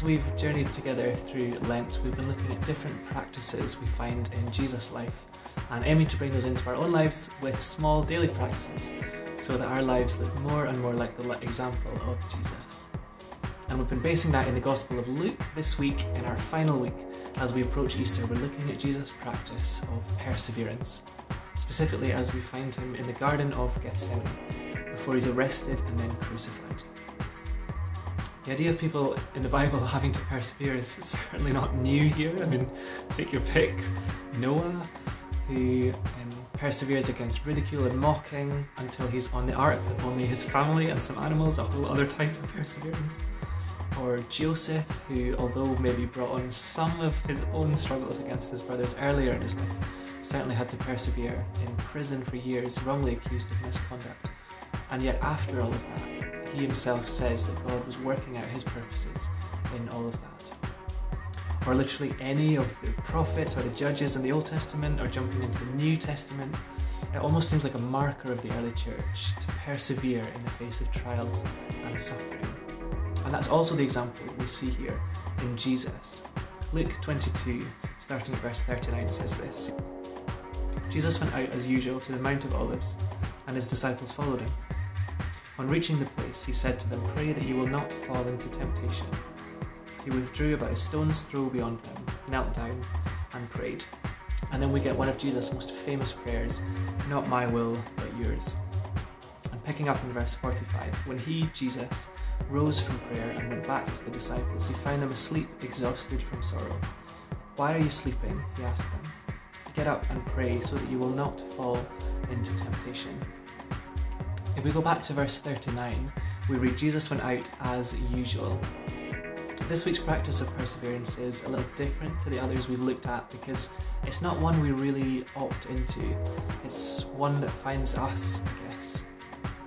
As we've journeyed together through Lent, we've been looking at different practices we find in Jesus' life and aiming to bring those into our own lives with small daily practices so that our lives look more and more like the example of Jesus. And we've been basing that in the Gospel of Luke this week in our final week. As we approach Easter, we're looking at Jesus' practice of perseverance, specifically as we find him in the Garden of Gethsemane before he's arrested and then crucified. The idea of people in the Bible having to persevere is certainly not new here. I mean, take your pick. Noah, who um, perseveres against ridicule and mocking until he's on the ark with only his family and some animals, a whole other type of perseverance. Or Joseph, who, although maybe brought on some of his own struggles against his brothers earlier in his life, certainly had to persevere in prison for years, wrongly accused of misconduct. And yet, after all of that, he himself says that God was working out his purposes in all of that or literally any of the prophets or the judges in the Old Testament or jumping into the New Testament. It almost seems like a marker of the early church to persevere in the face of trials and suffering. And that's also the example we see here in Jesus. Luke 22, starting at verse 39, says this Jesus went out as usual to the Mount of Olives, and his disciples followed him. On reaching the place, he said to them, Pray that you will not fall into temptation. He withdrew about a stone's throw beyond them, knelt down, and prayed. And then we get one of Jesus' most famous prayers Not my will, but yours. And picking up in verse 45, when he, Jesus, rose from prayer and went back to the disciples, he found them asleep, exhausted from sorrow. Why are you sleeping? He asked them. Get up and pray so that you will not fall into temptation. If we go back to verse 39, we read Jesus went out as usual. This week's practice of perseverance is a little different to the others we've looked at because it's not one we really opt into. It's one that finds us, I guess.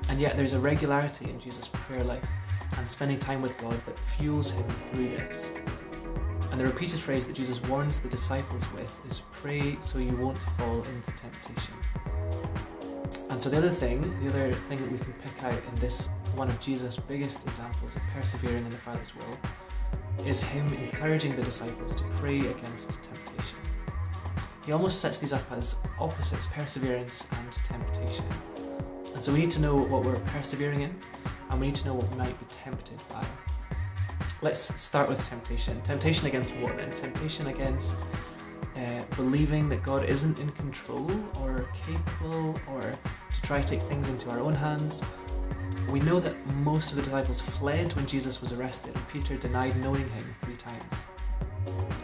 And yet there's a regularity in Jesus' prayer life and spending time with God that fuels him through this. And the repeated phrase that Jesus warns the disciples with is pray so you won't fall into temptation. So the other thing, the other thing that we can pick out in this one of Jesus' biggest examples of persevering in the Father's will is him encouraging the disciples to pray against temptation. He almost sets these up as opposites perseverance and temptation. And so we need to know what we're persevering in, and we need to know what we might be tempted by. Let's start with temptation. Temptation against what then? Temptation against uh, believing that God isn't in control or capable or to try to take things into our own hands we know that most of the disciples fled when Jesus was arrested, and Peter denied knowing him three times.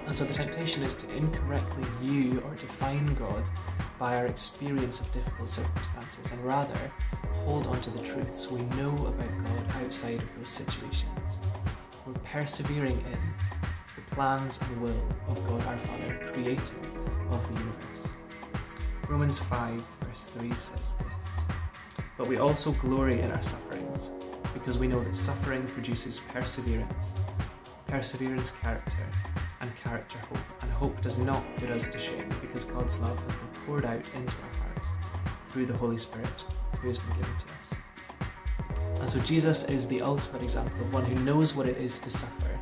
And so the temptation is to incorrectly view or define God by our experience of difficult circumstances, and rather hold on to the truths we know about God outside of those situations. We're persevering in the plans and will of God our Father, creator of the universe. Romans 5, verse 3 says this but we also glory in our sufferings, because we know that suffering produces perseverance, perseverance, character, and character, hope. And hope does not put us to shame, because God's love has been poured out into our hearts through the Holy Spirit who has been given to us. And so Jesus is the ultimate example of one who knows what it is to suffer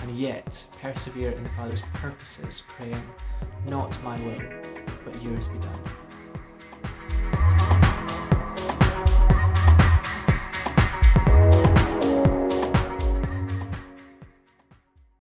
and yet persevere in the Father's purposes, praying, Not my will, but yours be done.